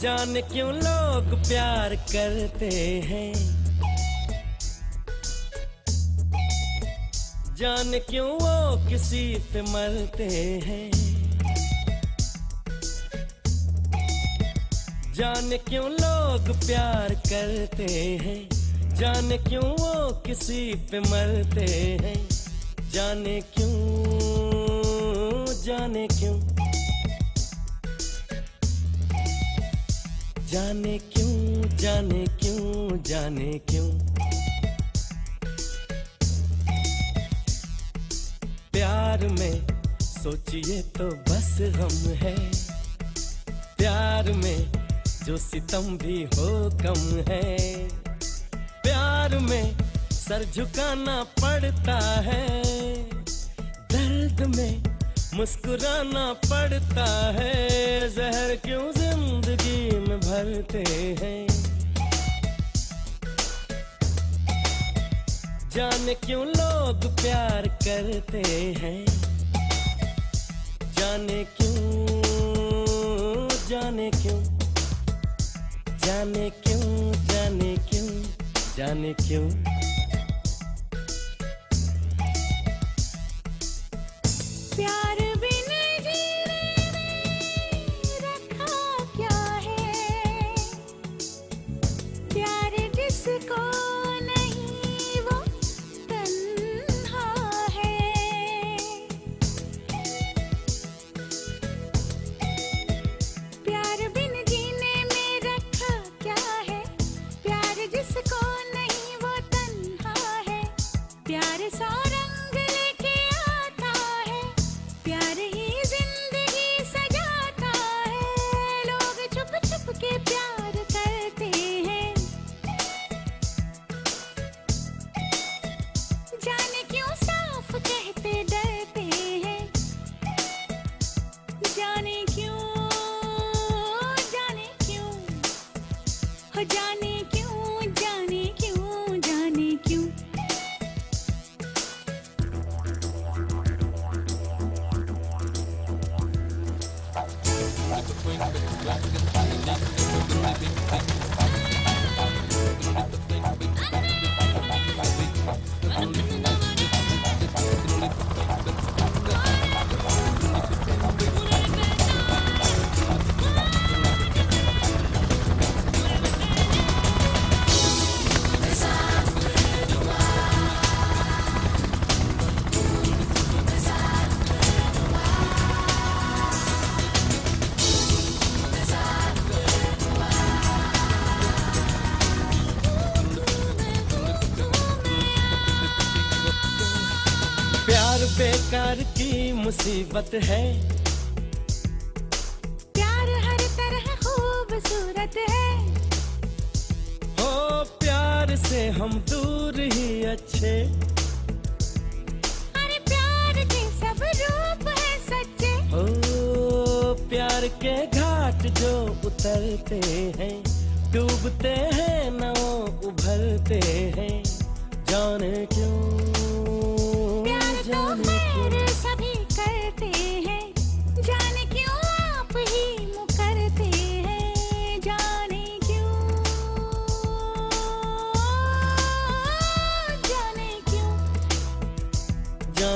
जाने क्यों लोग प्यार करते हैं? जाने क्यों वो किसी पे मरते हैं? जाने क्यों लोग प्यार करते हैं? जाने क्यों वो किसी पे मरते हैं? जाने क्यों जाने क्यों? जाने क्यों जाने क्यों जाने क्यों? प्यार में सोचिए तो बस गम है। प्यार में जो सितम भी हो कम है। प्यार में सर झुकाना पड़ता है। दर्द में मुस्कुराना पड़ता है। जहर क्यों ज़िंदगी में भरते हैं। जाने क्यों लोग प्यार करते हैं? जाने क्यों जाने क्यों जाने क्यों जाने क्यों जाने क्यों। प्यार जाने क्यों जाने क्यों जाने क्यों? प्यार बेकार की मुसीबत है। प्यार हर तरह खूबसूरत है। हो प्यार से हम दूर ही अच्छे। अरे प्यार के सब रूप है सच्चे। हो प्यार के घाट जो उतरते हैं डूबते हैं न वो उभरते हैं। जाने क्यों?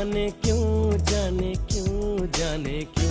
जाने क्यों जाने क्यों जाने क्यों?